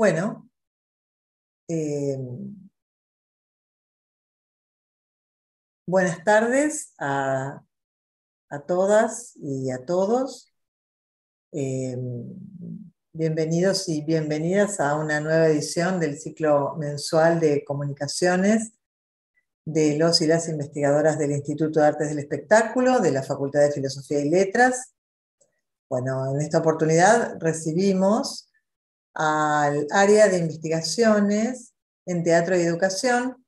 Bueno, eh, buenas tardes a, todas y a todos. Eh, bienvenidos y bienvenidas a una nueva edición del ciclo mensual de comunicaciones de los y las investigadoras del Instituto de Artes del Espectáculo, de la Facultad de Filosofía y Letras. Bueno, en esta oportunidad recibimos al área de investigaciones en teatro y educación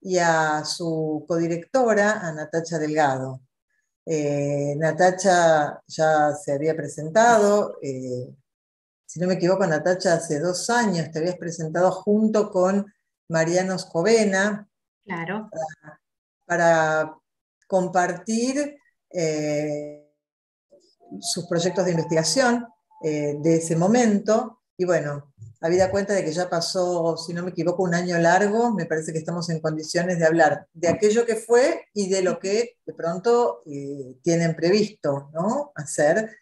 y a su codirectora, a Natacha Delgado. Eh, Natacha ya se había presentado, eh, si no me equivoco, Natacha, hace dos años te habías presentado junto con Mariano Scovena. Claro. Para, compartir eh, sus proyectos de investigación de ese momento y bueno, habida cuenta de que ya pasó, si no me equivoco, un año largo, me parece que estamos en condiciones de hablar de aquello que fue y de lo que de pronto eh, tienen previsto ¿no? hacer.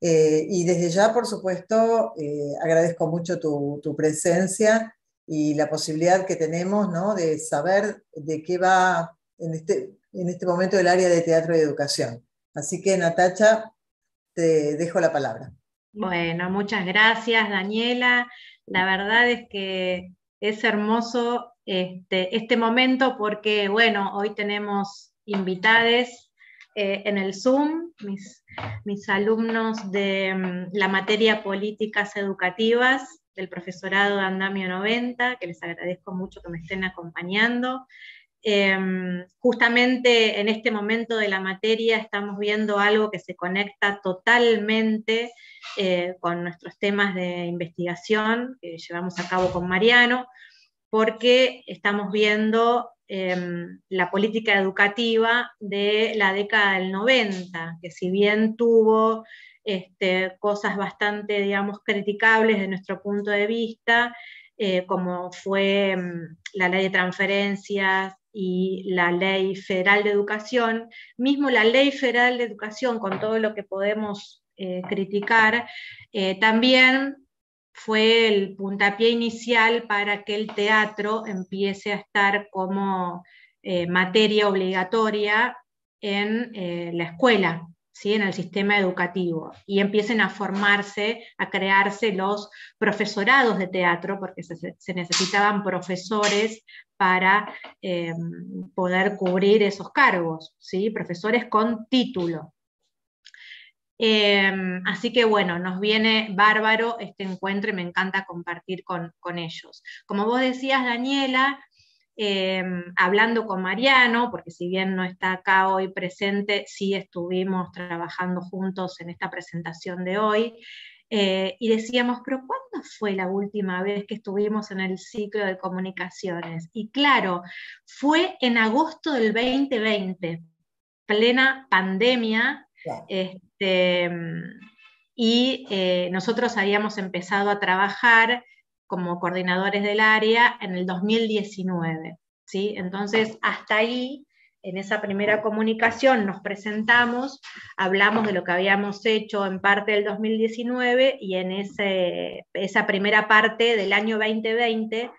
Eh, y desde ya, por supuesto, eh, agradezco mucho tu, presencia y la posibilidad que tenemos ¿no? de saber de qué va en este, en este momento el área de teatro y educación. Así que, Natacha, te dejo la palabra. Bueno, muchas gracias, Daniela. La verdad es que es hermoso este, este momento porque, bueno, hoy tenemos invitades eh, en el Zoom, mis, alumnos de mm, la materia Políticas Educativas del profesorado de Andamio 90, que les agradezco mucho que me estén acompañando. Em, justamente en este momento de la materia estamos viendo algo que se conecta totalmente eh, con nuestros temas de investigación que llevamos a cabo con Mariano, porque estamos viendo em, la política educativa de la década del 90, que si bien tuvo este, cosas bastante, digamos, criticables de nuestro punto de vista, eh, como fue em, la ley de transferencias, y la Ley Federal de Educación, mismo la Ley Federal de Educación, con todo lo que podemos eh, criticar, eh, también fue el puntapié inicial para que el teatro empiece a estar como eh, materia obligatoria en la escuela en el sistema educativo y empiecen a formarse, a crearse los profesorados de teatro, porque se, necesitaban profesores para eh, poder cubrir esos cargos, ¿sí? profesores con título. Eh, así que bueno, nos viene bárbaro este encuentro y me encanta compartir con, con ellos. Como vos decías, Daniela, Em, hablando con Mariano, porque si bien no está acá hoy presente, sí estuvimos trabajando juntos en esta presentación de hoy. Eh, y decíamos, pero ¿cuándo fue la última vez que estuvimos en el ciclo de comunicaciones? Y claro, fue en agosto del 2020, plena pandemia. Este, y eh, nosotros habíamos empezado a trabajar como coordinadores del área en el 2019. ¿sí? Entonces, hasta ahí, en esa primera comunicación, nos presentamos, hablamos de lo que habíamos hecho en parte del 2019 y en ese, esa primera parte del año 2020,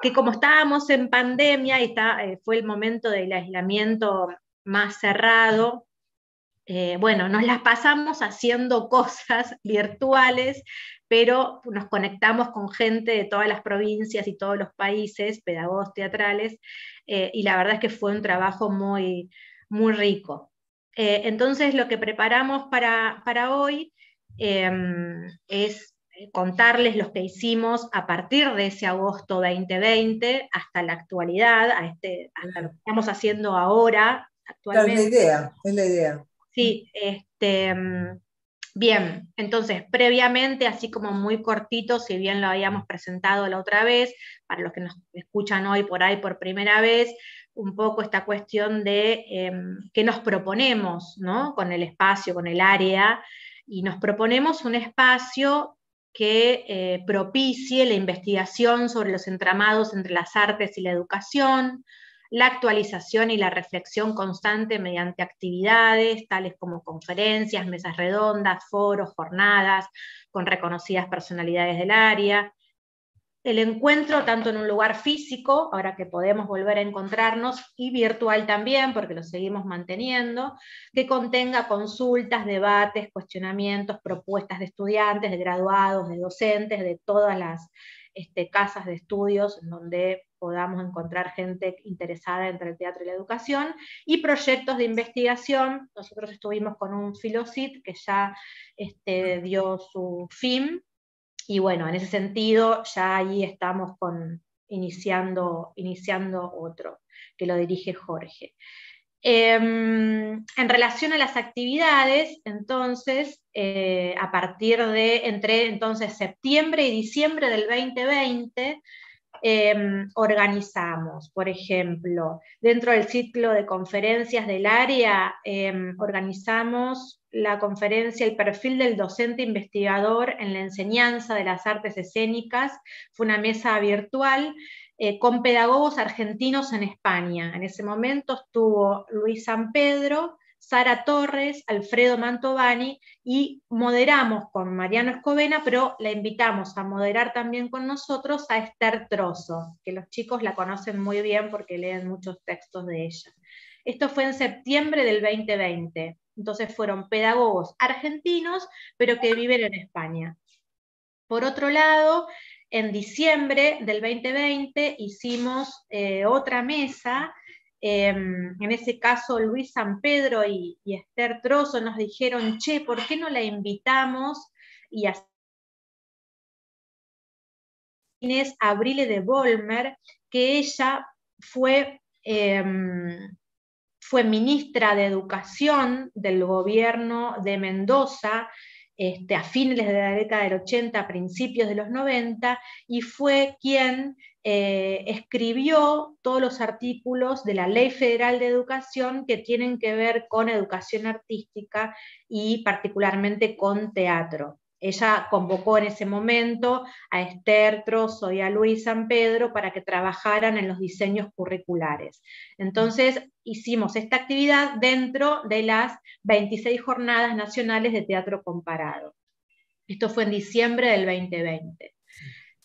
que como estábamos en pandemia y está, eh, fue el momento del aislamiento más cerrado, eh, bueno, nos las pasamos haciendo cosas virtuales, pero nos conectamos con gente de todas las provincias y todos los países, pedagogos teatrales, eh, y la verdad es que fue un trabajo muy, muy rico. Eh, entonces, lo que preparamos para, hoy em, es contarles lo que hicimos a partir de ese agosto 2020 hasta la actualidad, a este, hasta lo que estamos haciendo ahora. Actualmente. es la idea, es la idea. Sí, este, em, Bien, entonces, previamente, así como muy cortito, si bien lo habíamos presentado la otra vez, para los que nos escuchan hoy por ahí por primera vez, un poco esta cuestión de em, qué nos proponemos ¿no? con el espacio, con el área, y nos proponemos un espacio que eh, propicie la investigación sobre los entramados entre las artes y la educación, la actualización y la reflexión constante mediante actividades tales como conferencias, mesas redondas, foros, jornadas con reconocidas personalidades del área, el encuentro tanto en un lugar físico, ahora que podemos volver a encontrarnos, y virtual también, porque lo seguimos manteniendo, que contenga consultas, debates, cuestionamientos, propuestas de estudiantes, de graduados, de docentes, de todas las este, casas de estudios donde podamos encontrar gente interesada entre el teatro y la educación, y proyectos de investigación. Nosotros estuvimos con un Filosit que ya este, dio su fin, y bueno, en ese sentido ya ahí estamos con, iniciando, iniciando otro, que lo dirige Jorge. Em, en relación a las actividades, entonces, eh, a partir de entre entonces septiembre y diciembre del 2020, em, organizamos, por ejemplo, dentro del ciclo de conferencias del área, em, organizamos la conferencia El perfil del docente investigador en la enseñanza de las artes escénicas. Fue una mesa virtual eh, con pedagogos argentinos en España. En ese momento estuvo Luis San Pedro, Sara Torres, Alfredo Mantovani y moderamos con Mariano Escovena, pero la invitamos a moderar también con nosotros a Esther Trozo, que los chicos la conocen muy bien porque leen muchos textos de ella. Esto fue en septiembre del 2020. Entonces fueron pedagogos argentinos, pero que viven en España. Por otro lado, en diciembre del 2020 hicimos eh, otra mesa. Em, en ese caso, Luis San Pedro y, Esther Trozo nos dijeron, che, ¿por qué no la invitamos? Y a Inés Abrile de Volmer, que ella fue, em, fue ministra de Educación del gobierno de Mendoza este, a fines de la década del 80, a principios de los 90, y fue quien eh, escribió todos los artículos de la Ley Federal de Educación que tienen que ver con educación artística y particularmente con teatro. Ella convocó en ese momento a Esther Trozo y a Luis San Pedro para que trabajaran en los diseños curriculares. Entonces hicimos esta actividad dentro de las 26 jornadas nacionales de teatro comparado. Esto fue en diciembre del 2020.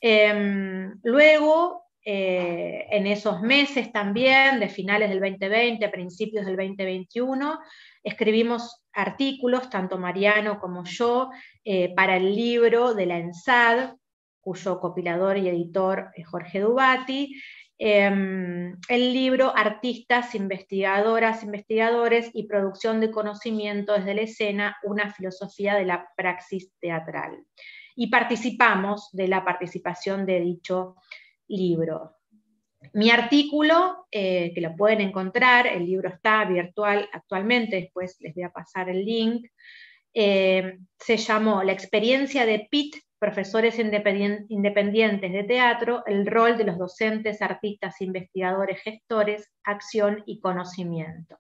Em, luego, eh, en esos meses también, de finales del 2020, principios del 2021, escribimos artículos, tanto Mariano como yo, eh, para el libro de la ENSAD, cuyo copilador y editor es Jorge Dubati, em, el libro Artistas, Investigadoras, Investigadores y Producción de Conocimiento desde la escena, una filosofía de la praxis teatral. Y participamos de la participación de dicho libro. Mi artículo, eh, que lo pueden encontrar, el libro está virtual actualmente, después les voy a pasar el link, eh, se llamó La experiencia de PIT, profesores independientes de teatro, el rol de los docentes, artistas, investigadores, gestores, acción y conocimiento.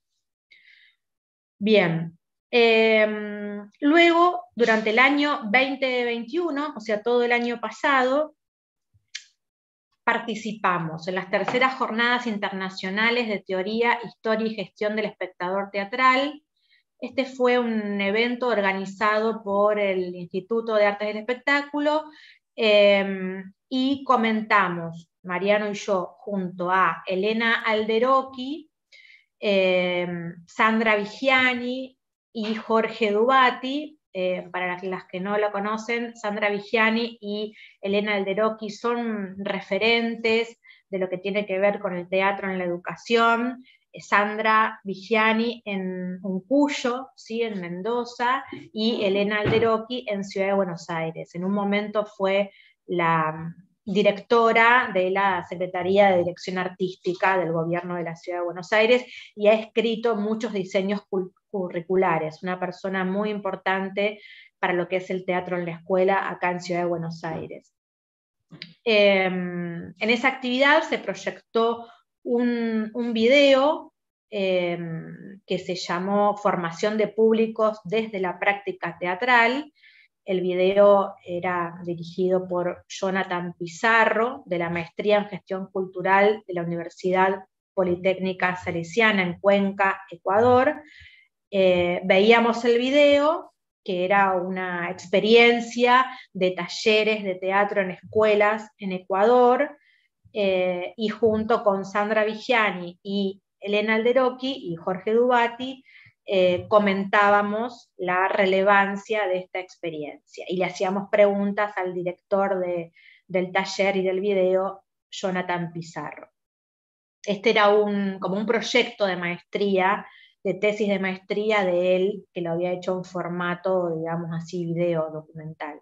Bien, em, luego, durante el año 2021, o sea, todo el año pasado, participamos en las terceras jornadas internacionales de teoría, historia y gestión del espectador teatral. Este fue un evento organizado por el Instituto de Artes del Espectáculo em, y comentamos, Mariano y yo, junto a Elena Alderoqui, em, Sandra Vigiani y Jorge Dubati, eh, para las, que no lo conocen, Sandra Vigiani y Elena Alderocchi son referentes de lo que tiene que ver con el teatro en la educación. Eh, Sandra Vigiani en Uncuyo, ¿sí? en Mendoza, y Elena Alderocchi en Ciudad de Buenos Aires. En un momento fue la directora de la Secretaría de Dirección Artística del Gobierno de la Ciudad de Buenos Aires y ha escrito muchos diseños curriculares, una persona muy importante para lo que es el teatro en la escuela acá en Ciudad de Buenos Aires. Em, en esa actividad se proyectó un, video em, que se llamó Formación de Públicos desde la práctica teatral. El video era dirigido por Jonathan Pizarro, de la Maestría en Gestión Cultural de la Universidad Politécnica Salesiana en Cuenca, Ecuador. Eh, veíamos el video que era una experiencia de talleres de teatro en escuelas en Ecuador, eh, y junto con Sandra Vigiani y Elena Alderocchi y Jorge Dubati, eh, comentábamos la relevancia de esta experiencia y le hacíamos preguntas al director del taller y del video, Jonathan Pizarro. Este era un, como un proyecto de maestría de tesis de maestría de él, que lo había hecho en formato, digamos así, video documental.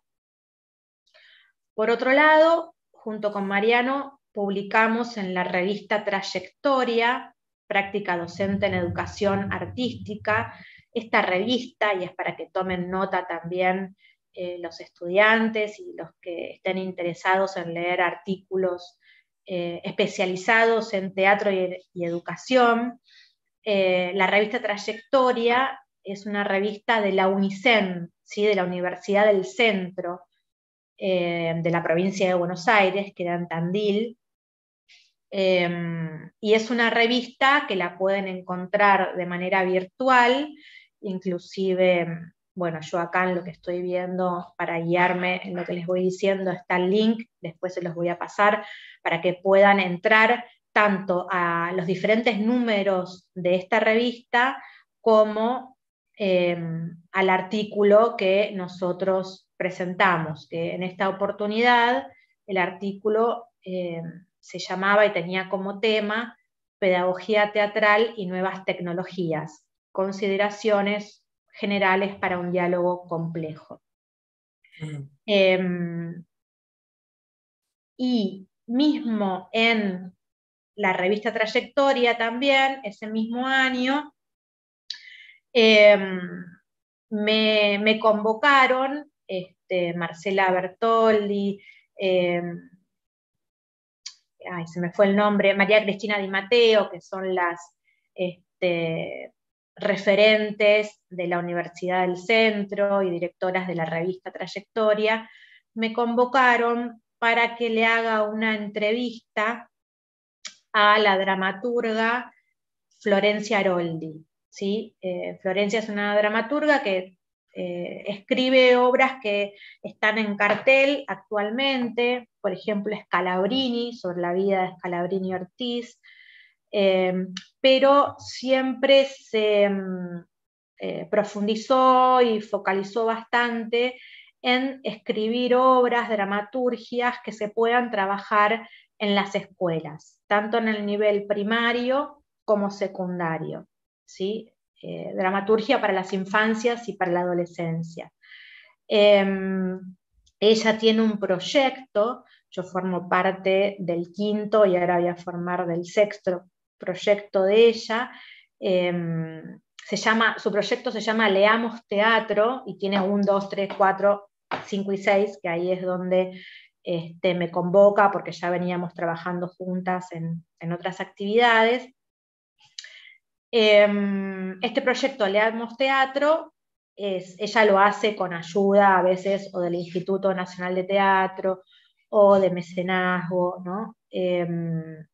Por otro lado, junto con Mariano, publicamos en la revista Trayectoria, Práctica Docente en Educación Artística, esta revista, y es para que tomen nota también eh, los estudiantes y los que estén interesados en leer artículos eh, especializados en teatro y educación, eh, la revista Trayectoria es una revista de la UNICEN, ¿sí? de la Universidad del Centro eh, de la provincia de Buenos Aires, que era en Tandil. Em, y es una revista que la pueden encontrar de manera virtual, inclusive, bueno, yo acá en lo que estoy viendo para guiarme en lo que les voy diciendo está el link, después se los voy a pasar para que puedan entrar tanto a los diferentes números de esta revista como em, al artículo que nosotros presentamos, que en esta oportunidad el artículo em, se llamaba y tenía como tema Pedagogía Teatral y Nuevas Tecnologías, consideraciones generales para un diálogo complejo. Mm. Em, y mismo en la revista Trayectoria también, ese mismo año, em, me, convocaron este, Marcela Bertoldi, em, se me fue el nombre, María Cristina Di Mateo, que son las este, referentes de la Universidad del Centro y directoras de la revista Trayectoria, me convocaron para que le haga una entrevista a la dramaturga Florencia Aroldi. ¿sí? Eh, Florencia es una dramaturga que eh, escribe obras que están en cartel actualmente, por ejemplo, Scalabrini, sobre la vida de Scalabrini Ortiz, eh, pero siempre se profundizó y focalizó bastante en escribir obras, dramaturgias que se puedan trabajar en las escuelas, tanto en el nivel primario como secundario. ¿sí? Eh, dramaturgia para las infancias y para la adolescencia. Em, ella tiene un proyecto, yo formo parte del quinto y ahora voy a formar del sexto proyecto de ella. Em, se llama, su proyecto se llama Leamos Teatro y tiene un, dos, tres, cuatro, cinco y seis, que ahí es donde este, me convoca porque ya veníamos trabajando juntas en, otras actividades. Em, este proyecto Leamos Teatro, es, ella lo hace con ayuda a veces o del Instituto Nacional de Teatro o de mecenazgo, ¿no? Em,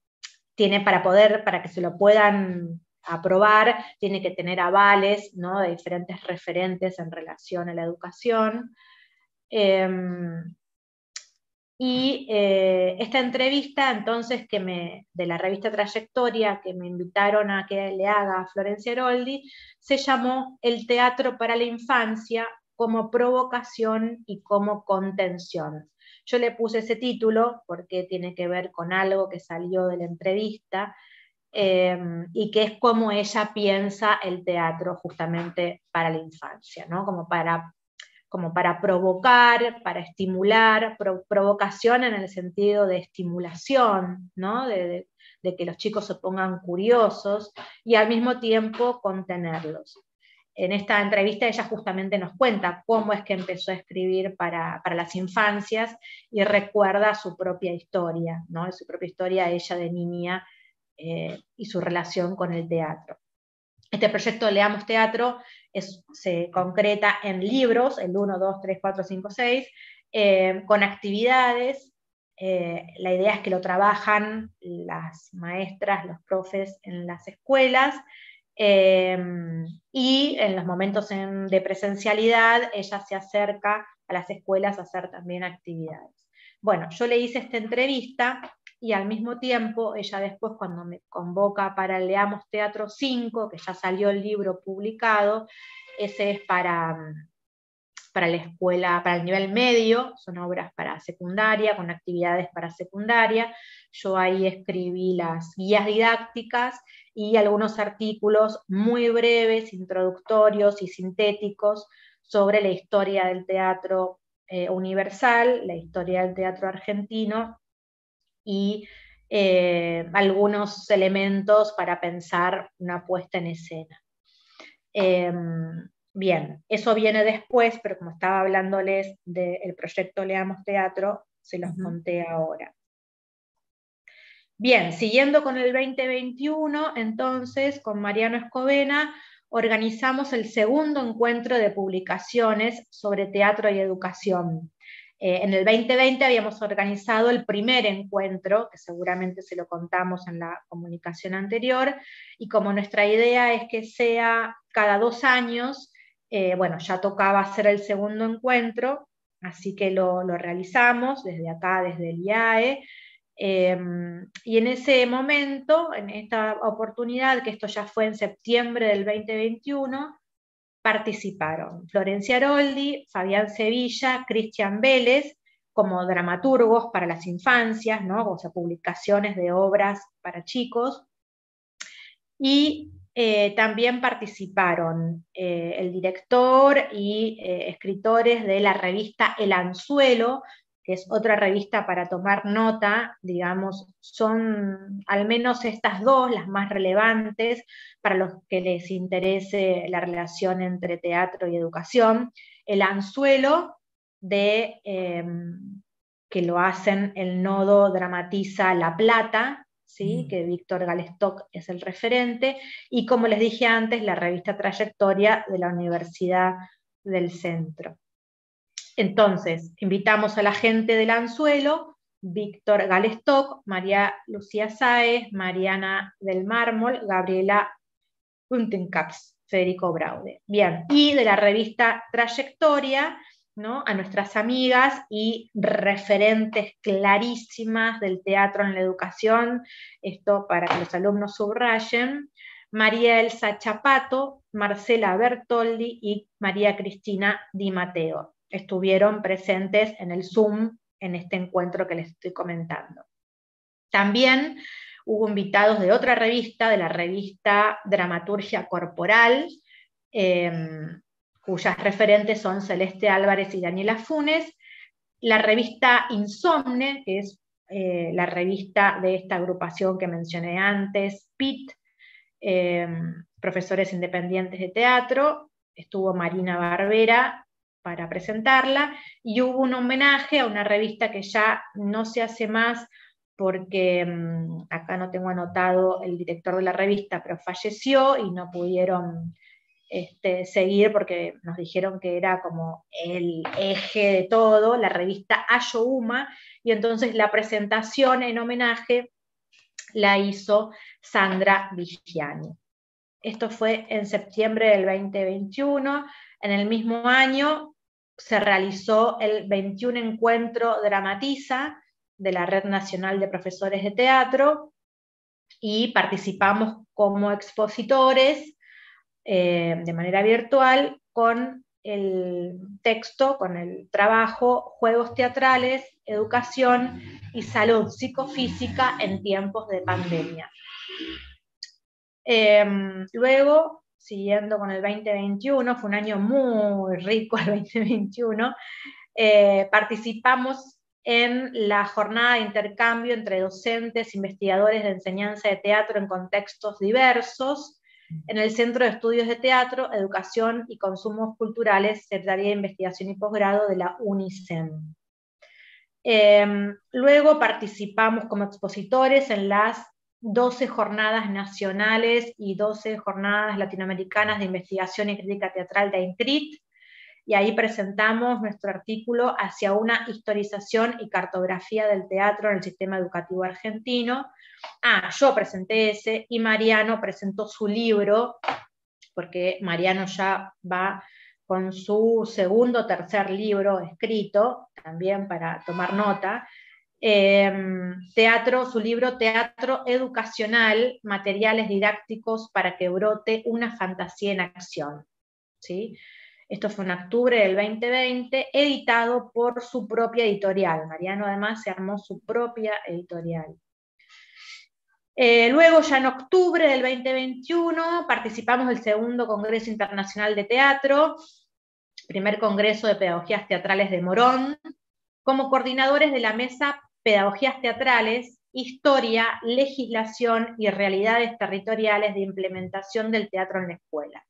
tiene para poder, para que se lo puedan aprobar, tiene que tener avales ¿no? de diferentes referentes en relación a la educación. Em, y eh, esta entrevista, entonces, que me, de la revista Trayectoria, que me invitaron a que le haga a Florencia Heroldi, se llamó El teatro para la infancia como provocación y como contención. Yo le puse ese título porque tiene que ver con algo que salió de la entrevista em, y que es como ella piensa el teatro justamente para la infancia, ¿no? como para como para provocar, para estimular, provocación en el sentido de estimulación, ¿no? de, que los chicos se pongan curiosos y al mismo tiempo contenerlos. En esta entrevista ella justamente nos cuenta cómo es que empezó a escribir para, las infancias y recuerda su propia historia, ¿no? su propia historia ella de niña eh, y su relación con el teatro. Este proyecto Leamos Teatro se concreta en libros, el 1, 2, 3, 4, 5, 6, con actividades. Eh, la idea es que lo trabajan las maestras, los profes en las escuelas, Em, y en los momentos de presencialidad, ella se acerca a las escuelas a hacer también actividades. Bueno, yo le hice esta entrevista y al mismo tiempo, ella después cuando me convoca para Leamos Teatro 5, que ya salió el libro publicado, ese es para, para la escuela, para el nivel medio, son obras para secundaria, con actividades para secundaria. Yo ahí escribí las guías didácticas y algunos artículos muy breves, introductorios y sintéticos sobre la historia del teatro eh, universal, la historia del teatro argentino y eh, algunos elementos para pensar una puesta en escena. Em, bien, eso viene después, pero como estaba hablándoles del proyecto Leamos Teatro, se los conté ahora. Bien, siguiendo con el 2021, entonces con Mariano Escovena organizamos el segundo encuentro de publicaciones sobre teatro y educación. Eh, en el 2020 habíamos organizado el primer encuentro, que seguramente se lo contamos en la comunicación anterior, y como nuestra idea es que sea cada dos años, eh, bueno, ya tocaba hacer el segundo encuentro, así que lo, realizamos desde acá, desde el IAE, Em, y en ese momento, en esta oportunidad, que esto ya fue en septiembre del 2021, participaron Florencia Aroldi, Fabián Sevilla, Cristian Vélez, como dramaturgos para las infancias, ¿no? o sea, publicaciones de obras para chicos. Y eh, también participaron eh, el director y eh, escritores de la revista El Anzuelo, que es otra revista para tomar nota, digamos, son al menos estas dos las más relevantes para los que les interese la relación entre teatro y educación. El anzuelo de em, que lo hacen el nodo dramatiza La Plata, ¿sí? Mm. que Víctor Galestock es el referente, y como les dije antes, la revista Trayectoria de la Universidad del Centro. Entonces, invitamos a la gente del Anzuelo, Víctor Galestock, María Lucía Sáez, Mariana del Mármol, Gabriela Untenkaps, Federico Braude. Bien, y de la revista Trayectoria, ¿no? a nuestras amigas y referentes clarísimas del teatro en la educación, esto para que los alumnos subrayen, María Elsa Chapato, Marcela Bertoldi y María Cristina Di Mateo estuvieron presentes en el Zoom en este encuentro que les estoy comentando. También hubo invitados de otra revista, de la revista Dramaturgia Corporal, em, cuyas referentes son Celeste Álvarez y Daniela Funes, la revista Insomne, que es eh, la revista de esta agrupación que mencioné antes, PIT, em, Profesores Independientes de Teatro, estuvo Marina Barbera para presentarla y hubo un homenaje a una revista que ya no se hace más porque mm, acá no tengo anotado el director de la revista, pero falleció y no pudieron este, seguir porque nos dijeron que era como el eje de todo, la revista Ayohuma, y entonces la presentación en homenaje la hizo Sandra Vigiani. Esto fue en septiembre del 2021. En el mismo año se realizó el 21 encuentro Dramatiza de la Red Nacional de Profesores de Teatro y participamos como expositores eh, de manera virtual con el texto, con el trabajo Juegos Teatrales, Educación y Salud Psicofísica en tiempos de pandemia. Em, luego siguiendo con el 2021, fue un año muy rico el 2021, eh, participamos en la jornada de intercambio entre docentes, investigadores de enseñanza de teatro en contextos diversos, en el Centro de Estudios de Teatro, Educación y Consumos Culturales, Secretaría de Investigación y Posgrado de la UNICEN. Em, luego participamos como expositores en las 12 jornadas nacionales y 12 jornadas latinoamericanas de investigación y crítica teatral de INCRIT. y ahí presentamos nuestro artículo hacia una historización y cartografía del teatro en el sistema educativo argentino. Ah, yo presenté ese y Mariano presentó su libro, porque Mariano ya va con su segundo o tercer libro escrito, también para tomar nota, em, teatro, su libro Teatro Educacional, Materiales Didácticos para que brote una fantasía en acción. ¿sí? Esto fue en octubre del 2020, editado por su propia editorial. Mariano además se armó su propia editorial. Eh, luego, ya en octubre del 2021, participamos del segundo Congreso Internacional de Teatro, primer Congreso de Pedagogías Teatrales de Morón, como coordinadores de la Mesa Pedagogías Teatrales, Historia, Legislación y Realidades Territoriales de Implementación del Teatro en la Escuela.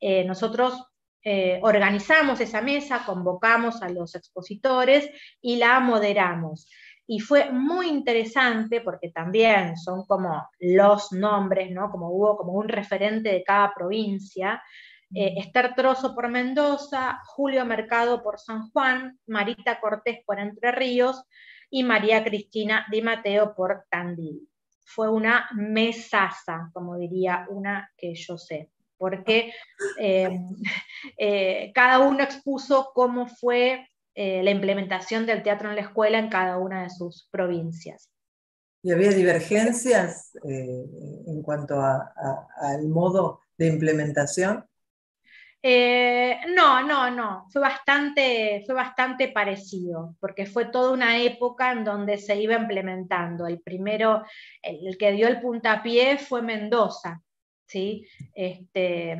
Eh, nosotros eh, organizamos esa mesa, convocamos a los expositores y la moderamos. Y fue muy interesante porque también son como los nombres, ¿no? Como hubo como un referente de cada provincia. Eh, Esther Trozo por Mendoza, Julio Mercado por San Juan, Marita Cortés por Entre Ríos y María Cristina Di Mateo por Tandil. Fue una mesaza, como diría una que yo sé porque eh, eh, cada uno expuso cómo fue eh, la implementación del teatro en la escuela en cada una de sus provincias. ¿Y había divergencias en cuanto al modo de implementación? No, no, no, fue bastante, fue bastante parecido, porque fue toda una época en donde se iba implementando. El primero, el que dio el puntapié fue Mendoza, ¿sí? Este,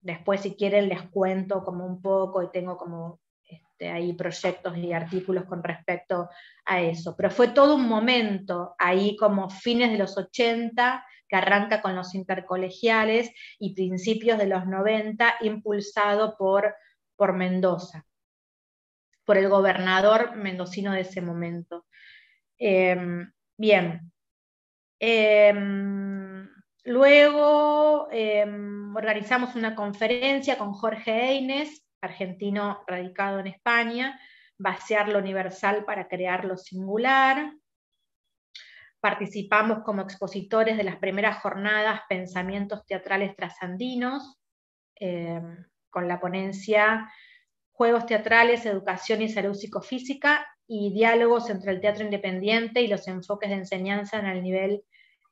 después, si quieren, les cuento como un poco y tengo como este, ahí proyectos y artículos con respecto a eso. Pero fue todo un momento ahí como fines de los 80, que arranca con los intercolegiales y principios de los 90, impulsado por, por Mendoza, por el gobernador mendocino de ese momento. Em, bien. Em, Luego em, organizamos una conferencia con Jorge Eines, argentino radicado en España, vaciar lo universal para crear lo singular. Participamos como expositores de las primeras jornadas Pensamientos Teatrales Trasandinos, em, con la ponencia Juegos Teatrales, Educación y Salud Psicofísica y diálogos entre el teatro independiente y los enfoques de enseñanza en el nivel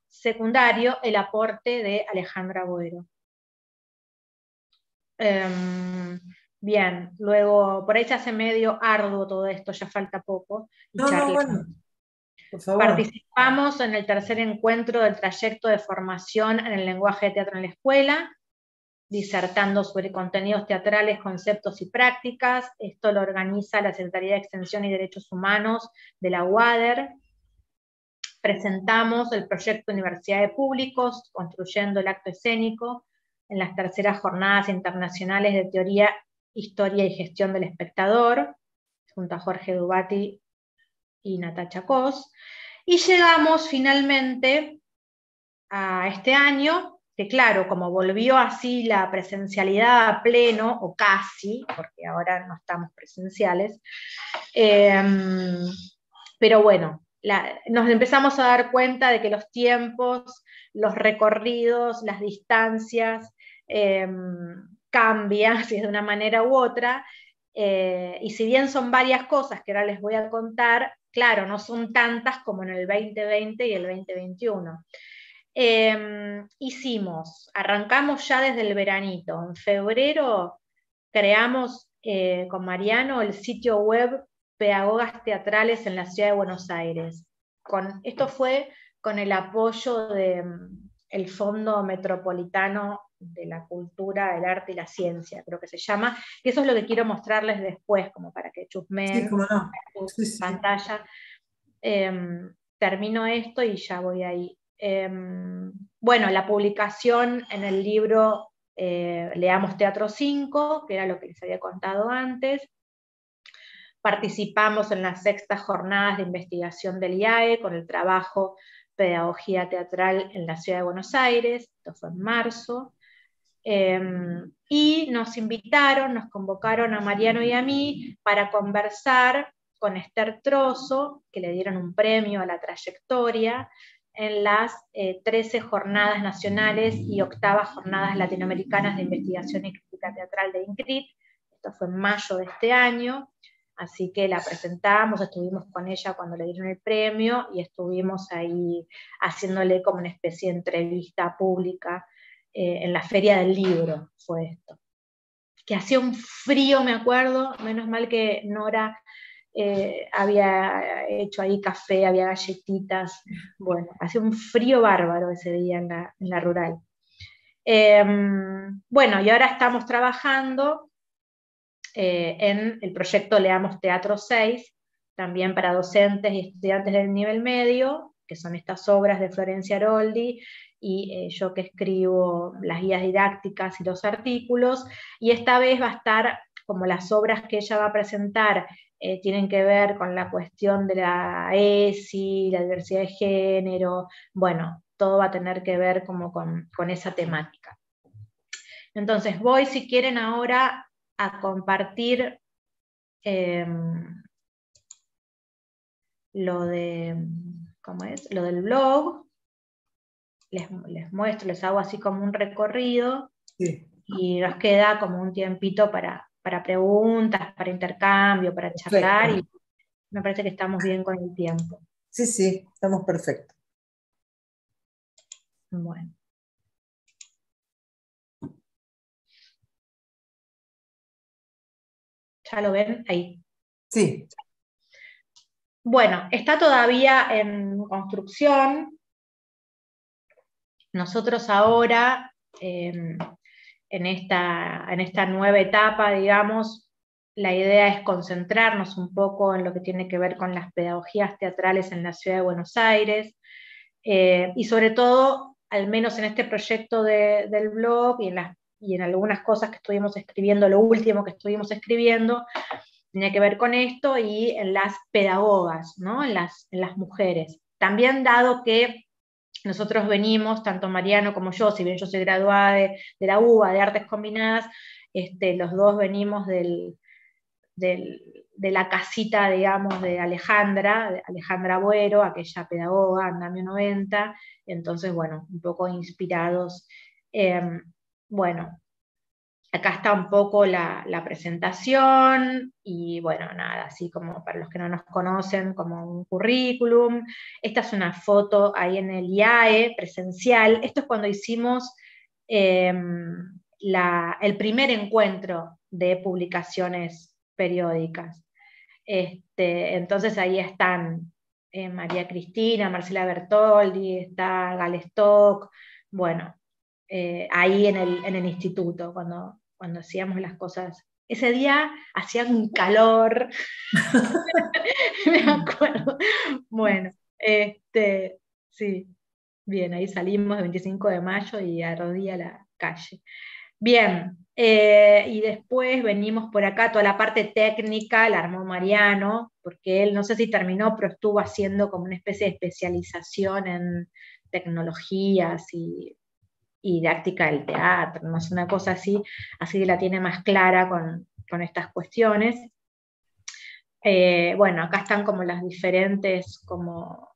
secundario el aporte de Alejandra Boero. Em, bien, luego por ahí se hace medio arduo todo esto, ya falta poco. Participamos en el tercer encuentro del trayecto de formación en el lenguaje de teatro en la escuela, disertando sobre contenidos teatrales, conceptos y prácticas. Esto lo organiza la Secretaría de Extensión y Derechos Humanos de la UADER presentamos el proyecto Universidad de Públicos, construyendo el acto escénico, en las terceras jornadas internacionales de teoría, historia y gestión del espectador, junto a Jorge Dubati y Natacha Cos. Y llegamos finalmente a este año, que claro, como volvió así la presencialidad a pleno, o casi, porque ahora no estamos presenciales, em, pero bueno, nos empezamos a dar cuenta de que los tiempos, los recorridos, las distancias em, cambian, si es de una manera u otra, eh, y si bien son varias cosas que ahora les voy a contar, claro, no son tantas como en el 2020 y el 2021. Em, hicimos, arrancamos ya desde el veranito, en febrero creamos eh, con Mariano el sitio web pedagogas teatrales en la ciudad de Buenos Aires. Esto fue con el apoyo del mm, Fondo Metropolitano de la Cultura, el Arte y la Ciencia, creo que se llama, y eso es lo que quiero mostrarles después, como para que chusmeen sí, pantalla. Em, termino esto y ya voy ahí. Em, bueno, la publicación en el libro eh, Leamos Teatro 5, que era lo que les había contado antes, Participamos en las sextas jornadas de investigación del IAE con el trabajo Pedagogía Teatral en la Ciudad de Buenos Aires, esto fue en marzo. Em, y nos invitaron, nos convocaron a Mariano y a mí para conversar con Esther Trozo, que le dieron un premio a la trayectoria en las 13 eh, jornadas nacionales y octavas jornadas latinoamericanas de investigación y crítica teatral de INCRIT. Esto fue en mayo de este año, así que la presentamos, estuvimos con ella cuando le dieron el premio y estuvimos ahí haciéndole como una especie de entrevista pública eh, en la feria del libro, fue esto. Que hacía un frío, me acuerdo, menos mal que Nora eh, había hecho ahí café, había galletitas, bueno, hacía un frío bárbaro ese día en la, rural. Em, bueno, y ahora estamos trabajando eh, en el proyecto Leamos Teatro 6, también para docentes y estudiantes del nivel medio, que son estas obras de Florencia Aroldi, y eh, yo que escribo las guías didácticas y los artículos, y esta vez va a estar como las obras que ella va a presentar eh, tienen que ver con la cuestión de la ESI, la diversidad de género, bueno, todo va a tener que ver como con, esa temática. Entonces voy, si quieren, ahora a compartir em, lo, de, ¿cómo es? lo del blog. Les, muestro, les hago así como un recorrido y nos queda como un tiempito para, para preguntas, para intercambio, para charlar y me parece que estamos bien con el tiempo. Sí, sí, estamos perfectos. Bueno. ¿Ya lo ven? Ahí. Sí. Bueno, está todavía en construcción. Nosotros ahora eh, en esta, en esta nueva etapa, digamos, la idea es concentrarnos un poco en lo que tiene que ver con las pedagogías teatrales en la ciudad de Buenos Aires eh, y sobre todo, al menos en este proyecto del blog y en, las, y en algunas cosas que estuvimos escribiendo, lo último que estuvimos escribiendo, tenía que ver con esto y en las pedagogas, ¿no? en, las, en las mujeres. También dado que nosotros venimos, tanto Mariano como yo, si bien yo soy graduada de, la UBA, de Artes Combinadas, este, los dos venimos de la casita, digamos, de Alejandra, de Alejandra Buero, aquella pedagoga, andamio 90, entonces, bueno, un poco inspirados. Em, bueno, Acá está un poco la, presentación y bueno, nada, así como para los que no nos conocen, como un currículum. Esta es una foto ahí en el IAE presencial. Esto es cuando hicimos em, el primer encuentro de publicaciones periódicas. Este, entonces ahí están eh, María Cristina, Marcela Bertoldi, está Galestock, bueno, eh, ahí en el, en el, instituto, cuando, cuando hacíamos las cosas. Ese día hacía un calor, me acuerdo. Bueno, este, sí, bien, ahí salimos el 25 de mayo y a rodilla la calle. Bien, eh, y después venimos por acá, toda la parte técnica la armó Mariano, porque él no sé si terminó, pero estuvo haciendo como una especie de especialización en tecnologías y didáctica del teatro, no es una cosa así, así que la tiene más clara con, estas cuestiones. Eh, bueno, acá están como las diferentes como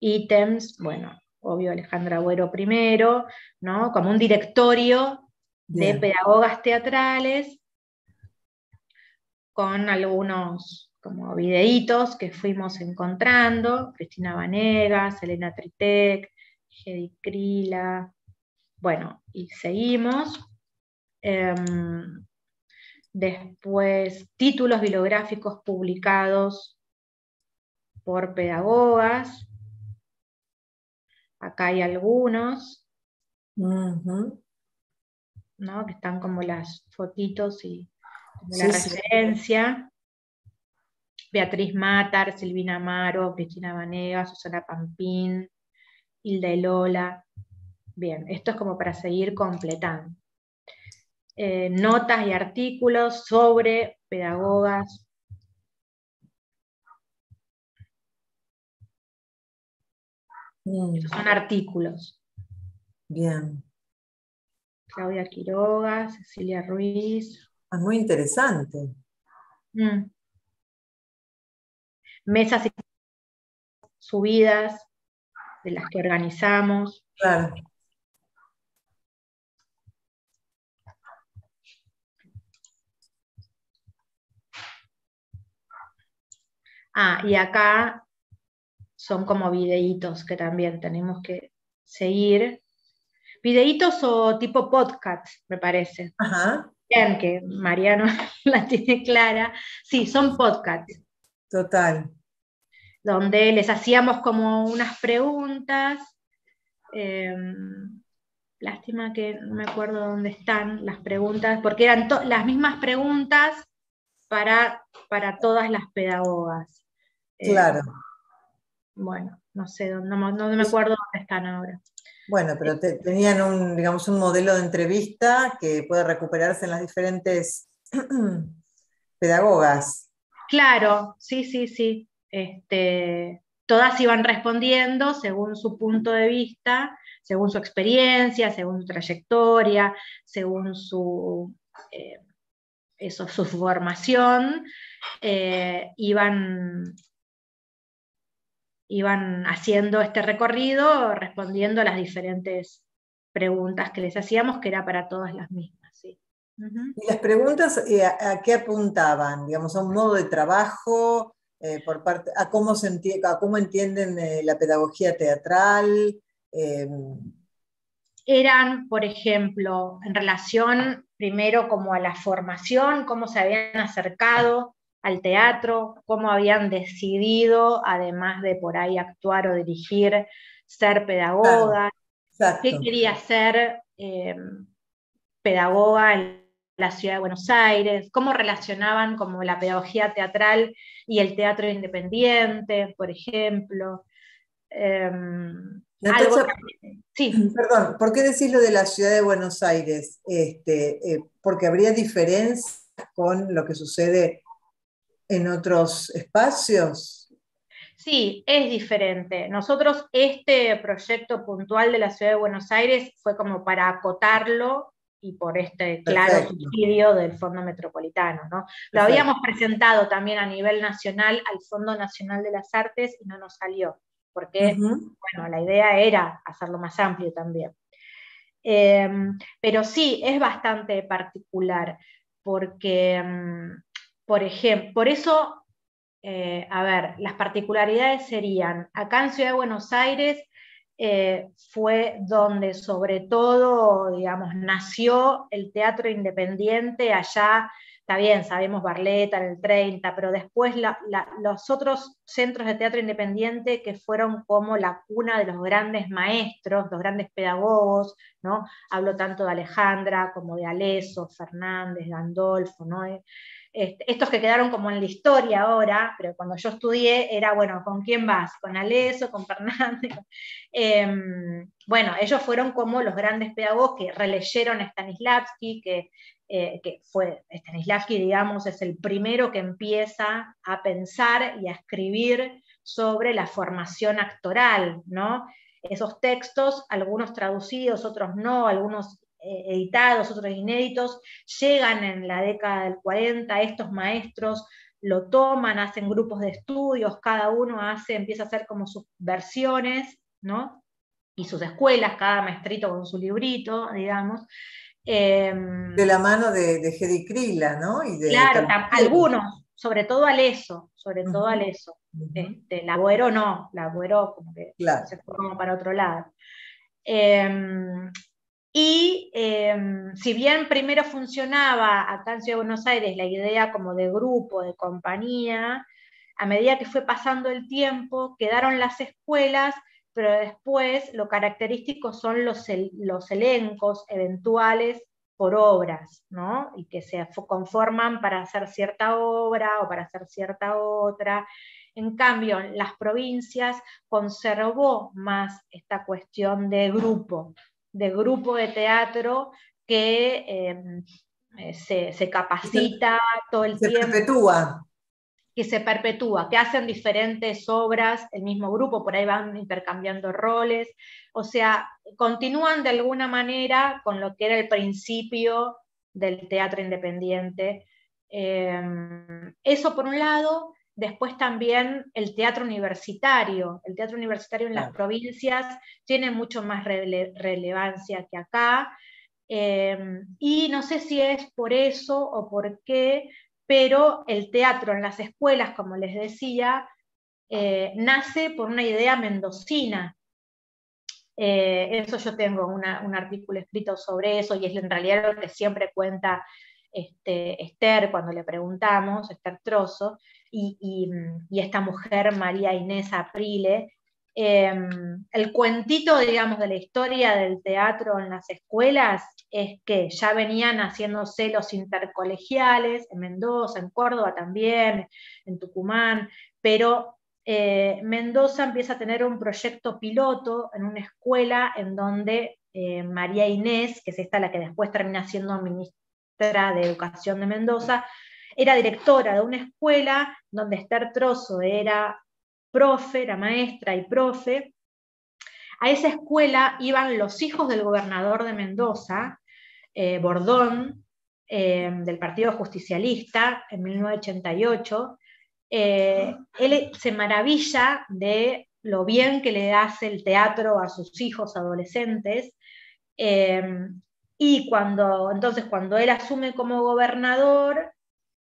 ítems, bueno, obvio Alejandra Agüero primero, ¿no? Como un directorio de pedagogas teatrales con algunos como videitos que fuimos encontrando, Cristina Vanegas, Elena Tritec, Hedy Krila, bueno, y seguimos. Em, después, títulos bibliográficos publicados por pedagogas. Acá hay algunos, ¿no? que están como las fotitos y la referencia. Beatriz Matar, Silvina Amaro, Cristina Vanega, Susana Pampín, Hilda Lola, Bien, esto es como para seguir completando. Eh, notas y artículos sobre pedagogas. son artículos. Bien. Claudia Quiroga, Cecilia Ruiz. Ah, muy interesante. Mm. Mesas y subidas de las que organizamos. Claro. Ah, y acá son como videitos que también tenemos que seguir. Videitos o tipo podcast, me parece. Ajá. Vean que Mariano la tiene clara. Sí, son podcasts. Total. Donde les hacíamos como unas preguntas. Em, lástima que no me acuerdo dónde están las preguntas, porque eran las mismas preguntas para, para todas las pedagogas. Eh, claro. bueno, no sé, no, no, me acuerdo dónde están ahora. Bueno, pero tenían un, digamos, un modelo de entrevista que puede recuperarse en las diferentes pedagogas. Claro, sí, sí, sí. Este, todas iban respondiendo según su punto de vista, según su experiencia, según su trayectoria, según su, eh, eso, su formación, eh, iban iban haciendo este recorrido respondiendo a las diferentes preguntas que les hacíamos, que era para todas las mismas. ¿Y las preguntas eh, a, qué apuntaban? Digamos, a un modo de trabajo, eh, por parte, a cómo, se a cómo entienden eh, la pedagogía teatral. Eran, por ejemplo, en relación primero como a la formación, cómo se habían acercado al teatro, cómo habían decidido, además de por ahí actuar o dirigir, ser pedagoga, qué quería ser eh, pedagoga en la ciudad de Buenos Aires, cómo relacionaban como la pedagogía teatral y el teatro independiente, por ejemplo. Em, sí. Perdón, ¿por qué decís lo de la ciudad de Buenos Aires? Este, eh, porque habría diferencias con lo que sucede en otros espacios? Sí, es diferente. Nosotros este proyecto puntual de la Ciudad de Buenos Aires fue como para acotarlo y por este claro subsidio del Fondo Metropolitano. ¿no? Lo habíamos presentado también a nivel nacional al Fondo Nacional de las Artes y no nos salió, porque bueno, la idea era hacerlo más amplio también. Em, pero sí, es bastante particular, porque em, por ejemplo, por eso, eh, a ver, las particularidades serían, acá en Ciudad de Buenos Aires eh, fue donde sobre todo, digamos, nació el teatro independiente allá, está bien, sabemos Barleta en el 30, pero después los otros centros de teatro independiente que fueron como la cuna de los grandes maestros, los grandes pedagogos, ¿no? Hablo tanto de Alejandra como de Aleso, Fernández, Gandolfo, ¿no? Estos que quedaron como en la historia ahora, pero cuando yo estudié era, bueno, ¿con quién vas? ¿Con Aleso? ¿Con Fernández? Em, bueno, ellos fueron como los grandes pedagogos que releyeron a Stanislavski, que, eh, que fue, Stanislavski, digamos, es el primero que empieza a pensar y a escribir sobre la formación actoral, ¿no? Esos textos, algunos traducidos, otros no, algunos editados, otros inéditos, llegan en la década del 40, estos maestros lo toman, hacen grupos de estudios, cada uno hace, empieza a hacer como sus versiones, ¿no? Y sus escuelas, cada maestrito con su librito, digamos. Em, de la mano de, de Hedy Krila, ¿no? Y claro, algunos, sobre todo al eso, sobre todo al eso. Este, la no, la como que se fue como para otro lado. Em, y em, si bien primero funcionaba acá en Ciudad de Buenos Aires la idea como de grupo, de compañía, a medida que fue pasando el tiempo, quedaron las escuelas, pero después lo característico son los, los elencos eventuales por obras, ¿no? Y que se conforman para hacer cierta obra o para hacer cierta otra. En cambio, las provincias conservó más esta cuestión de grupo, de grupo de teatro que em, eh, se, capacita todo el se tiempo. Perpetúa. que se perpetúa, que hacen diferentes obras, el mismo grupo, por ahí van intercambiando roles, o sea, continúan de alguna manera con lo que era el principio del teatro independiente. Em, eso por un lado, después también el teatro universitario. El teatro universitario en las provincias tiene mucho más relevancia que acá. Em, y no sé si es por eso o por qué, pero el teatro en las escuelas, como les decía, eh, nace por una idea mendocina. Eh, eso yo tengo un artículo escrito sobre eso y es en realidad lo que siempre cuenta este, Esther cuando le preguntamos, Esther Trozo, y, esta mujer, María Inés Aprile. Em, el cuentito, digamos, de la historia del teatro en las escuelas es que ya venían haciéndose los intercolegiales en Mendoza, en Córdoba también, en Tucumán, pero eh, Mendoza empieza a tener un proyecto piloto en una escuela en donde eh, María Inés, que es esta la que después termina siendo ministra de Educación de Mendoza, era directora de una escuela donde Esther Trozo era profe, era maestra y profe. A esa escuela iban los hijos del gobernador de Mendoza, eh, Bordón, eh, del Partido Justicialista, en 1988, eh, él se maravilla de lo bien que le hace el teatro a sus hijos adolescentes. y cuando, entonces, cuando él asume como gobernador,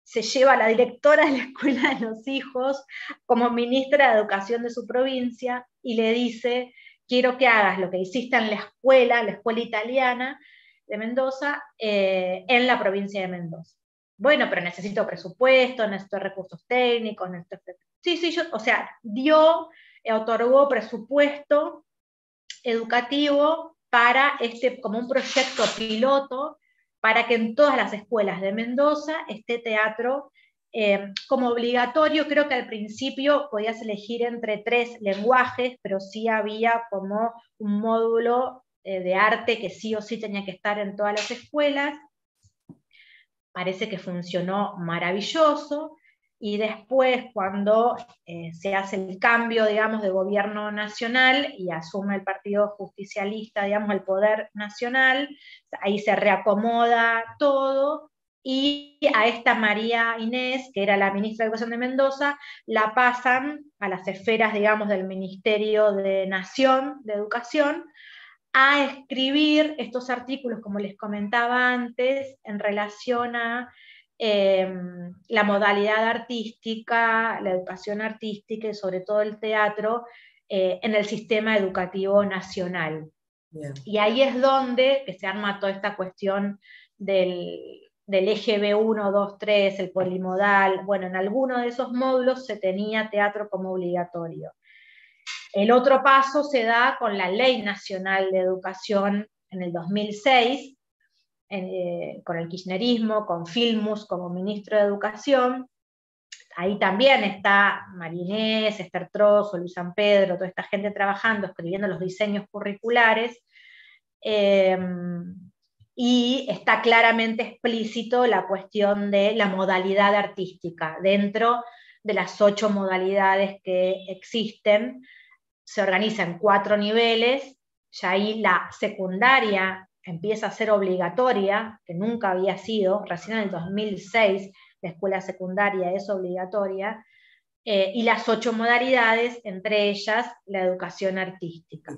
se lleva a la directora de la escuela de los hijos como ministra de educación de su provincia y le dice, quiero que hagas lo que hiciste en la escuela, la escuela italiana, de Mendoza eh, en la provincia de Mendoza. Bueno, pero necesito presupuesto, necesito recursos técnicos, necesito... Sí, sí, yo, o sea, dio, eh, otorgó presupuesto educativo para este, como un proyecto piloto, para que en todas las escuelas de Mendoza esté teatro eh, como obligatorio. Creo que al principio podías elegir entre tres lenguajes, pero sí había como un módulo eh, de arte que sí o sí tenía que estar en todas las escuelas. Parece que funcionó maravilloso. Y después, cuando eh, se hace el cambio, digamos, de gobierno nacional y asume el Partido Justicialista, digamos, el poder nacional, ahí se reacomoda todo y a esta María Inés, que era la ministra de Educación de Mendoza, la pasan a las esferas, digamos, del Ministerio de Nación de Educación, a escribir estos artículos, como les comentaba antes, en relación a em, la modalidad artística, la educación artística y sobre todo el teatro eh, en el sistema educativo nacional. Y ahí es donde que se arma toda esta cuestión del, del eje B1, 2, 3, el polimodal. Bueno, en alguno de esos módulos se tenía teatro como obligatorio. El otro paso se da con la Ley Nacional de Educación en el 2006, eh, con el kirchnerismo, con Filmus como ministro de Educación. Ahí también está Marinés, Esther Trozo, Luis San Pedro, toda esta gente trabajando, escribiendo los diseños curriculares. Em, y está claramente explícito la cuestión de la modalidad artística dentro de las ocho modalidades que existen se organiza en cuatro niveles, ya ahí la secundaria empieza a ser obligatoria, que nunca había sido, recién en el 2006 la escuela secundaria es obligatoria, eh, y las ocho modalidades, entre ellas la educación artística.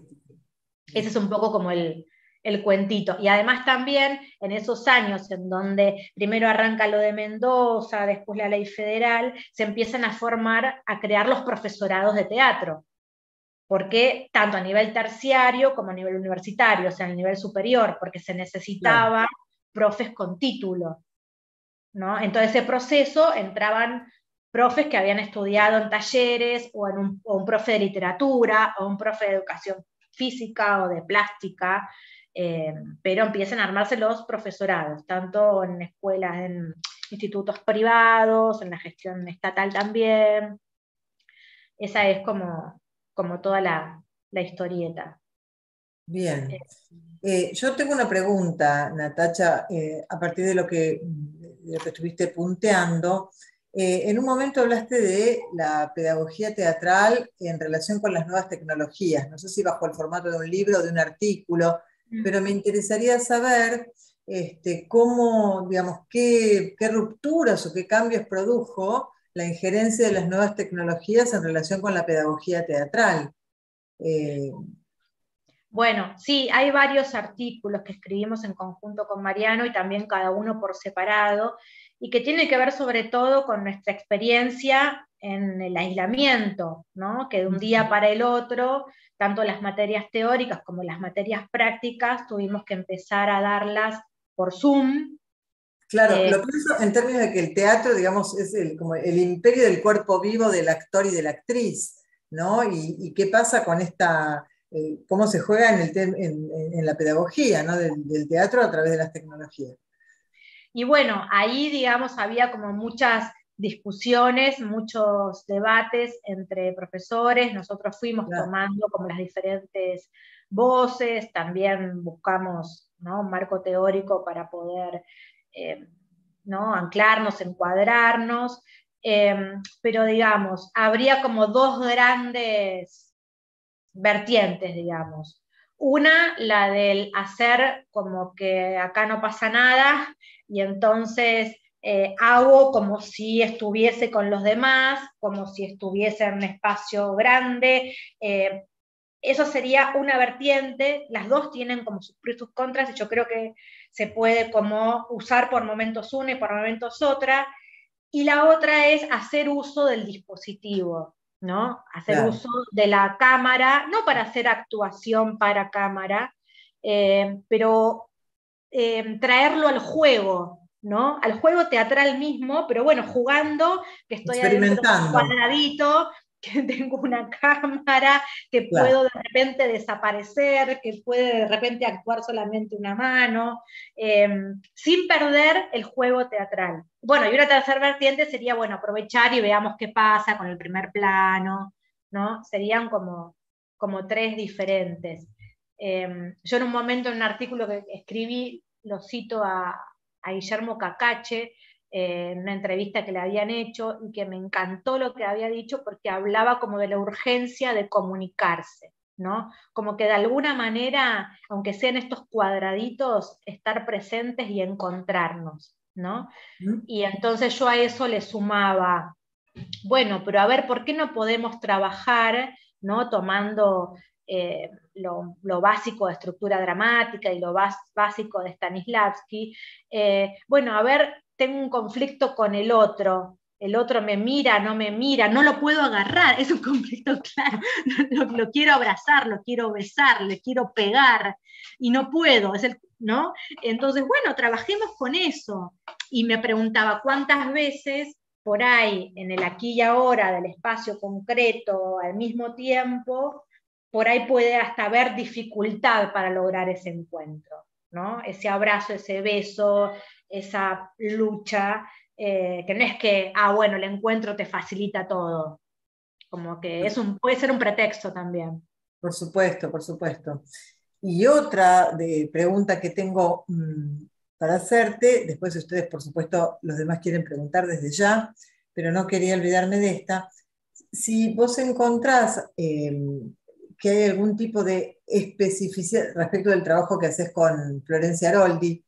Ese es un poco como el, el cuentito. Y además también en esos años en donde primero arranca lo de Mendoza, después la ley federal, se empiezan a formar, a crear los profesorados de teatro porque tanto a nivel terciario como a nivel universitario, o sea, a nivel superior, porque se necesitaba profes con título. ¿no? En todo ese proceso entraban profes que habían estudiado en talleres, o, en un, o un profe de literatura, o un profe de educación física o de plástica, eh, pero empiezan a armarse los profesorados, tanto en escuelas, en institutos privados, en la gestión estatal también. Esa es como como toda la, historieta. Bien. Eh, yo tengo una pregunta, Natacha, eh, a partir de lo, que, de lo que estuviste punteando. Eh, en un momento hablaste de la pedagogía teatral en relación con las nuevas tecnologías. No sé si bajo el formato de un libro o de un artículo, mm. pero me interesaría saber este, cómo, digamos, qué, rupturas o qué cambios produjo la injerencia de las nuevas tecnologías en relación con la pedagogía teatral. Eh, bueno, sí, hay varios artículos que escribimos en conjunto con Mariano y también cada uno por separado, y que tienen que ver sobre todo con nuestra experiencia en el aislamiento, ¿no? que de un día para el otro, tanto las materias teóricas como las materias prácticas, tuvimos que empezar a darlas por Zoom. Claro, eh, lo pienso en términos de que el teatro, digamos, es el, como el imperio del cuerpo vivo del actor y de la actriz, ¿no? Y, qué pasa con esta, eh, cómo se juega en, el en, la pedagogía, ¿no? del teatro a través de las tecnologías. Y bueno, ahí, digamos, había como muchas discusiones, muchos debates entre profesores, nosotros fuimos tomando como las diferentes voces, también buscamos un marco teórico para poder eh, ¿no? anclarnos, encuadrarnos, em, pero digamos, habría como dos grandes vertientes, digamos. Una, la del hacer como que acá no pasa nada y entonces eh, hago como si estuviese con los demás, como si estuviese en un espacio grande. Eh, eso sería una vertiente, las dos tienen como sus pros y sus contras, y yo creo que se puede como usar por momentos una y por momentos otra. Y la otra es hacer uso del dispositivo. ¿no? Hacer uso de la cámara, no para hacer actuación para cámara, eh, pero eh, traerlo al juego, ¿no? Al juego teatral mismo, pero bueno, jugando, que estoy experimentando. cuadradito, que tengo una cámara, que puedo de repente desaparecer, que puede de repente actuar solamente una mano, em, sin perder el juego teatral. Bueno, y una tercera vertiente sería, bueno, aprovechar y veamos qué pasa con el primer plano, ¿no? Serían como, como tres diferentes. Em, yo en un momento, en un artículo que escribí, lo cito a, a Guillermo Cacache, en una entrevista que le habían hecho y que me encantó lo que había dicho porque hablaba como de la urgencia de comunicarse, ¿no? Como que de alguna manera, aunque sean estos cuadraditos, estar presentes y encontrarnos, ¿no? Y entonces yo a eso le sumaba, bueno, pero a ver, ¿por qué no podemos trabajar, ¿no? Tomando eh, lo, básico de estructura dramática y lo básico de Stanislavski. Eh, bueno, a ver, tengo un conflicto con el otro, el otro me mira, no me mira, no lo puedo agarrar, es un conflicto claro, lo, quiero abrazar, lo quiero besar, le quiero pegar y no puedo, es el, ¿no? Entonces, bueno, trabajemos con eso. Y me preguntaba cuántas veces por ahí, en el aquí y ahora del espacio concreto al mismo tiempo, por ahí puede hasta haber dificultad para lograr ese encuentro, ¿no? Ese abrazo, ese beso, esa lucha, eh, que no es que, ah, bueno, el encuentro te facilita todo, como que es un, puede ser un pretexto también. Por supuesto, por supuesto. Y otra de, pregunta que tengo mm, para hacerte, después ustedes, por supuesto, los demás quieren preguntar desde ya, pero no quería olvidarme de esta. Si vos encontrás em, que hay algún tipo de especificidad respecto del trabajo que haces con Florencia Aroldi,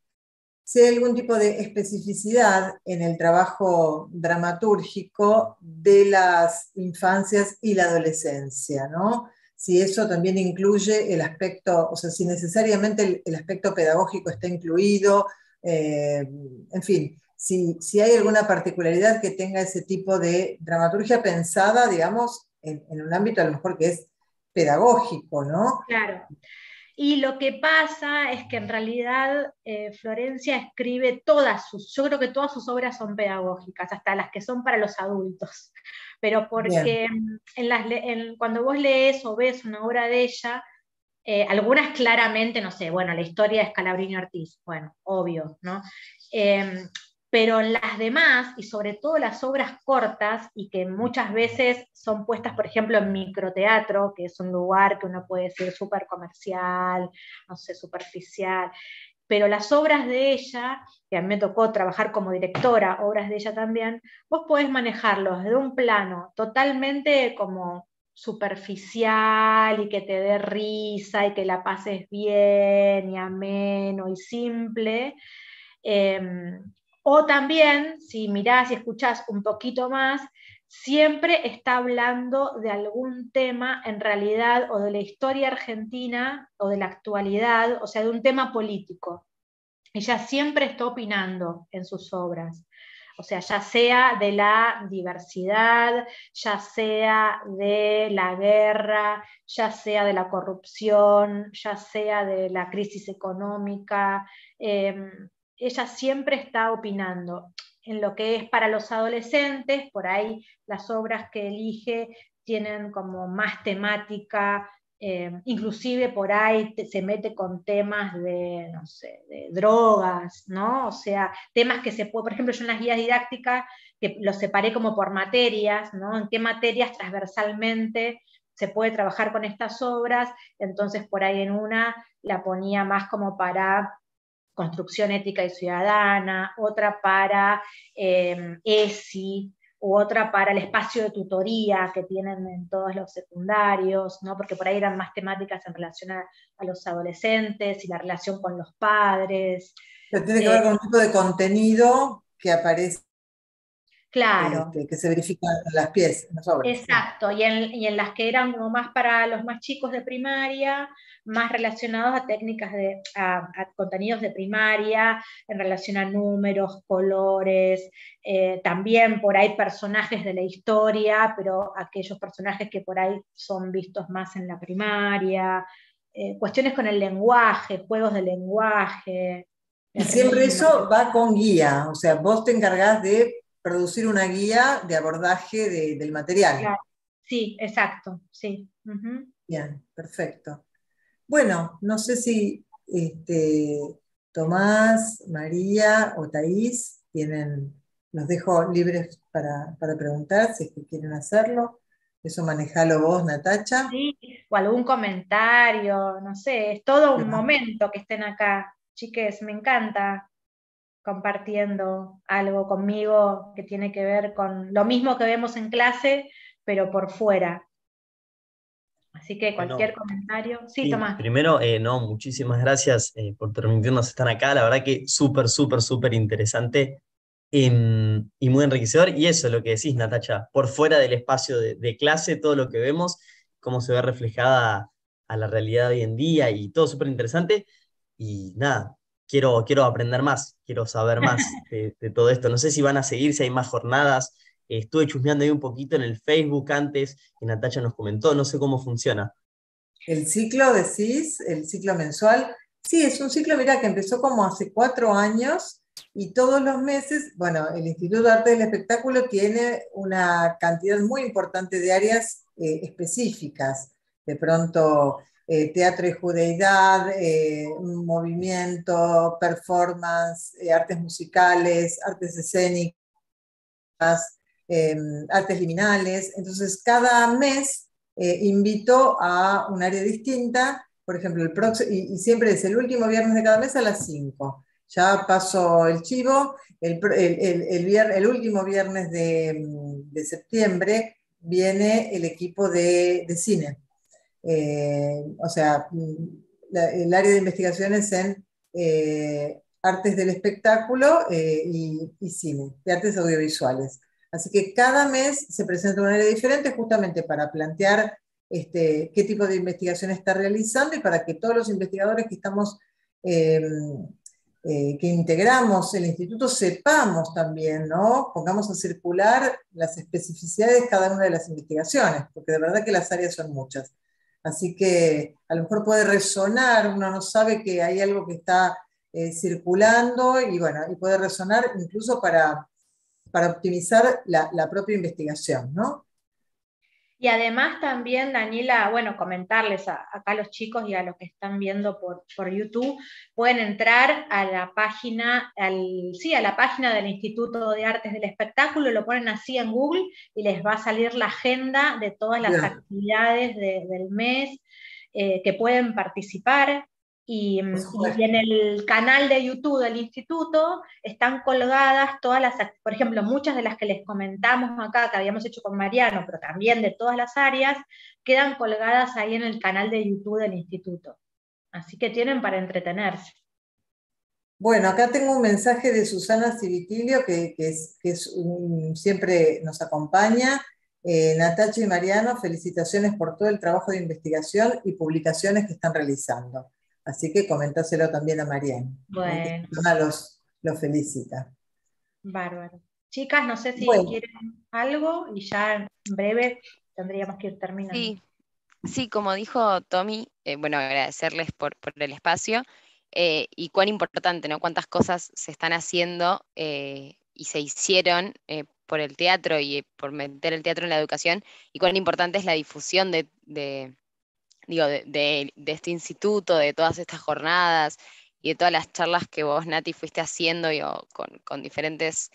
si hay algún tipo de especificidad en el trabajo dramatúrgico de las infancias y la adolescencia, ¿no? Si eso también incluye el aspecto, o sea, si necesariamente el, aspecto pedagógico está incluido, eh, en fin, si, hay alguna particularidad que tenga ese tipo de dramaturgia pensada, digamos, en un ámbito a lo mejor que es pedagógico, ¿no? Claro. Y lo que pasa es que en realidad eh, Florencia escribe todas sus, yo creo que todas sus obras son pedagógicas, hasta las que son para los adultos, pero porque en las, cuando vos lees o ves una obra de ella, eh, algunas claramente, no sé, bueno, la historia de Scalabrini Ortiz, bueno, obvio, ¿no? Em, pero las demás, y sobre todo las obras cortas, y que muchas veces son puestas, por ejemplo, en microteatro, que es un lugar que uno puede decir súper comercial, no sé, superficial, pero las obras de ella, que a mí me tocó trabajar como directora, obras de ella también, vos podés manejarlos de un plano totalmente como superficial y que te dé risa y que la pases bien y ameno y simple. Em, o también, si mirás y escuchás un poquito más, siempre está hablando de algún tema en realidad o de la historia argentina o de la actualidad, o sea, de un tema político. Ella siempre está opinando en sus obras. O sea, ya sea de la diversidad, ya sea de la guerra, ya sea de la corrupción, ya sea de la crisis económica, em, ella siempre está opinando en lo que es para los adolescentes, por ahí las obras que elige tienen como más temática, eh, inclusive por ahí se mete con temas de, no sé, de drogas, ¿no? O sea, temas que se puede, por ejemplo, yo en las guías didácticas, que los separé como por materias, ¿no? En qué materias transversalmente se puede trabajar con estas obras, entonces por ahí en una la ponía más como para construcción ética y ciudadana, otra para eh, ESI, u otra para el espacio de tutoría que tienen en todos los secundarios, ¿no? porque por ahí eran más temáticas en relación a, los adolescentes y la relación con los padres. Pero tiene que ver con un tipo de contenido que aparece Claro. Este, que se verifican en las piezas, en las obras. Exacto, y en, las que eran como más para los más chicos de primaria, más relacionados a técnicas de, a, contenidos de primaria, en relación a números, colores, eh, también por ahí personajes de la historia, pero aquellos personajes que por ahí son vistos más en la primaria, eh, cuestiones con el lenguaje, juegos de lenguaje. Y siempre eso va con guía, o sea, vos te encargás de producir una guía de abordaje del material. Sí, exacto, sí. Bien, perfecto. Bueno, no sé si este, Tomás, María o Taís tienen, los dejo libres para, preguntar si es que quieren hacerlo. Eso manejalo vos, Natacha. Sí, o algún comentario, no sé, es todo un momento que estén acá. Chiques, me encanta compartiendo algo conmigo que tiene que ver con lo mismo que vemos en clase, pero por fuera. Así que cualquier comentario. Sí, Tomás. Primero, eh, no, muchísimas gracias eh, por permitirnos estar acá. La verdad que súper, súper, súper interesante em, y muy enriquecedor. Y eso es lo que decís, Natacha, por fuera del espacio de, de clase, todo lo que vemos, cómo se ve reflejada a la realidad hoy en día y todo súper interesante. Y nada, quiero, quiero aprender más, quiero saber más de, todo esto. No sé si van a seguir, si hay más jornadas. estuve chusmeando ahí un poquito en el Facebook antes, y Natacha nos comentó, no sé cómo funciona. El ciclo, decís, el ciclo mensual. Sí, es un ciclo, mira, que empezó como hace cuatro años y todos los meses, bueno, el Instituto de Arte del Espectáculo tiene una cantidad muy importante de áreas eh, específicas. De pronto eh, teatro y judeidad, eh, movimiento, performance, eh, artes musicales, artes escénicas, artes liminales. Entonces, cada mes invito a un área distinta, por ejemplo, el próximo, y, siempre es el último viernes de cada mes a las 5. Ya pasó el chivo, el, el, último viernes de, septiembre viene el equipo de cine eh, o sea, el área de investigaciones en eh, artes del espectáculo eh, y, cine, de artes audiovisuales. Así que cada mes se presenta un área diferente justamente para plantear este, qué tipo de investigación está realizando y para que todos los investigadores que estamos, em, que integramos el instituto sepamos también, ¿no? Pongamos a circular las especificidades de cada una de las investigaciones, porque de verdad que las áreas son muchas. Así que a lo mejor puede resonar, uno no sabe que hay algo que está eh, circulando y bueno, y puede resonar incluso para, para optimizar la, la propia investigación, ¿no? Y además también, Daniela, bueno, comentarles a, acá a los chicos y a los que están viendo por, YouTube, pueden entrar a la página, al, sí, a la página del Instituto de Artes del Espectáculo, lo ponen así en Google y les va a salir la agenda de todas las actividades del mes eh, que pueden participar. Y, mm, en el canal de YouTube del instituto están colgadas todas las, por ejemplo, muchas de las que les comentamos acá, que habíamos hecho con Mariano, pero también de todas las áreas, quedan colgadas ahí en el canal de YouTube del instituto. Así que tienen para entretenerse. Bueno, acá tengo un mensaje de Susana Civitilio, que, es, siempre nos acompaña. Eh, Natacha y Mariano, felicitaciones por todo el trabajo de investigación y publicaciones que están realizando. Así que comentáselo también a Mariano. Bueno. Los, los felicita. Bárbaro. Chicas, no sé si quieren algo y ya en breve tendríamos que ir terminando. Sí, sí como dijo Tommy, eh, bueno, agradecerles por, por el espacio. Eh, y cuán importante, ¿no? Cuántas cosas se están haciendo eh, y se hicieron eh, por el teatro y por meter el teatro en la educación, y cuán importante es la difusión de, digo, de, este instituto, de todas estas jornadas y de todas las charlas que vos, Nati, fuiste haciendo con, diferentes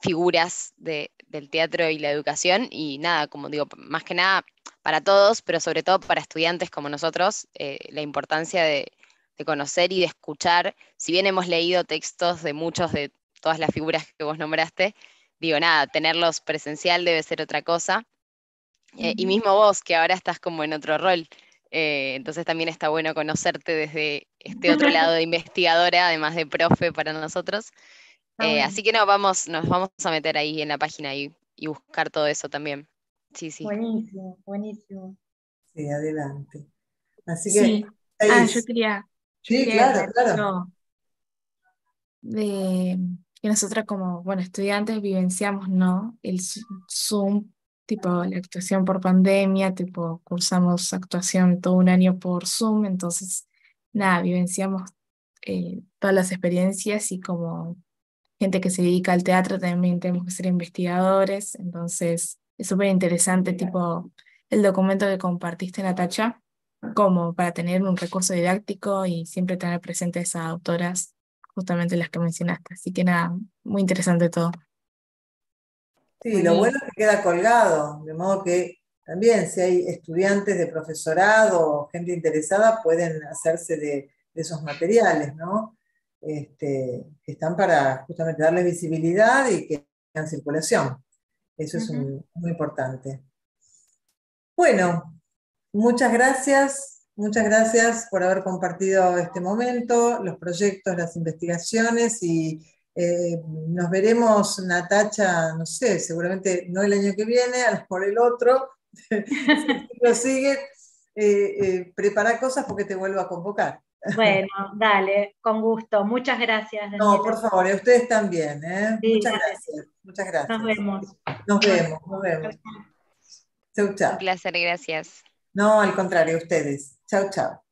figuras del teatro y la educación, y nada, como digo, más que nada para todos, pero sobre todo para estudiantes como nosotros, la importancia de de conocer y de escuchar, si bien hemos leído textos de muchos de todas las figuras que vos nombraste, digo, nada, tenerlos presencial debe ser otra cosa. Eh, y mismo vos, que ahora estás como en otro rol, eh, entonces también está bueno conocerte desde este otro lado de investigadora, además de profe para nosotros. Eh, así que no, vamos, nos vamos a meter ahí en la página y, buscar todo eso también. Sí, sí. Buenísimo, buenísimo. Sí, adelante. Así que. Ah, yo quería Sí, claro, claro. De que nosotras como, bueno, estudiantes vivenciamos, ¿no? El Zoom, tipo la actuación por pandemia, tipo cursamos actuación todo un año por Zoom, entonces, nada, vivenciamos eh, todas las experiencias y como gente que se dedica al teatro también tenemos que ser investigadores, entonces es súper interesante, tipo el documento que compartiste, Natacha, como para tener un recurso didáctico y siempre tener presentes a autoras, justamente las que mencionaste. Así que nada, muy interesante todo. Sí, lo bueno es que queda colgado, de modo que también si hay estudiantes de profesorado o gente interesada pueden hacerse de, esos materiales, ¿no? Este, que están para justamente darles visibilidad y que tengan circulación. Eso es muy importante. Bueno, Muchas gracias, muchas gracias por haber compartido este momento, los proyectos, las investigaciones y eh, nos veremos, Natacha, no sé, seguramente no el año que viene, por el otro, si lo sigue, eh, eh, prepara cosas porque te vuelvo a convocar. Bueno, dale, con gusto. Muchas gracias. No, por favor, a ustedes también. muchas gracias. Muchas gracias. Nos vemos. Nos vemos, nos vemos. Chau, chau. Un placer, gracias. No, al contrario, ustedes. Chao, chao.